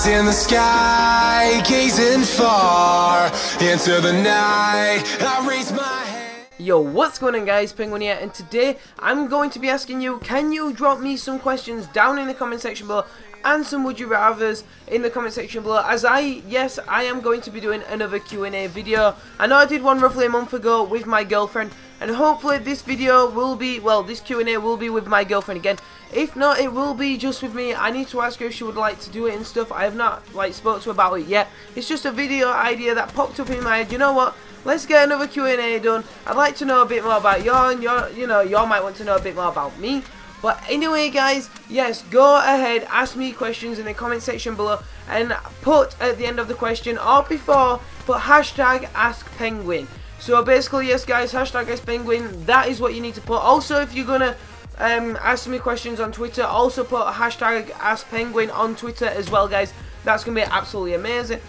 eyes in the sky, gazing far into the night. I raise my. Yo, what's going on guys, Penguin here, and today I'm going to be asking you, can you drop me some questions down in the comment section below, and some would you rathers in the comment section below, as I, yes, I am going to be doing another Q&A video. I know I did one roughly a month ago with my girlfriend, and hopefully this video will be, well, this Q&A will be with my girlfriend again. If not, it will be just with me. I need to ask her if she would like to do it and stuff. I have not, like, spoke to her about it yet. It's just a video idea that popped up in my head. You know what? Let's get another Q&A done. I'd like to know a bit more about y'all, and your, you know, you all might want to know a bit more about me. But anyway, guys, yes, go ahead, ask me questions in the comment section below, and put at the end of the question or before, put hashtag Ask Penguin. So basically, yes, guys, hashtag Ask Penguin. That is what you need to put. Also, if you're gonna um, ask me questions on Twitter, also put hashtag Ask Penguin on Twitter as well, guys. That's gonna be absolutely amazing.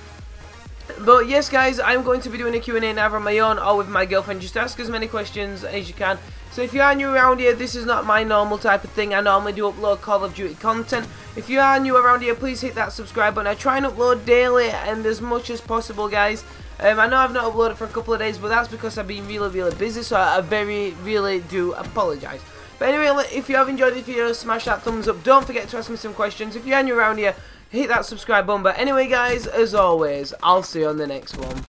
But yes, guys, I'm going to be doing a Q&A now on my own or with my girlfriend. Just ask as many questions as you can. So if you are new around here, this is not my normal type of thing. I normally do upload Call of Duty content. If you are new around here, please hit that subscribe button. I try and upload daily and as much as possible, guys. Um, I know I've not uploaded for a couple of days, but that's because I've been really, really busy. So I very, really do apologise. But anyway, if you have enjoyed this video, smash that thumbs up. Don't forget to ask me some questions. If you are new around here, hit that subscribe button. But anyway, guys, as always, I'll see you on the next one.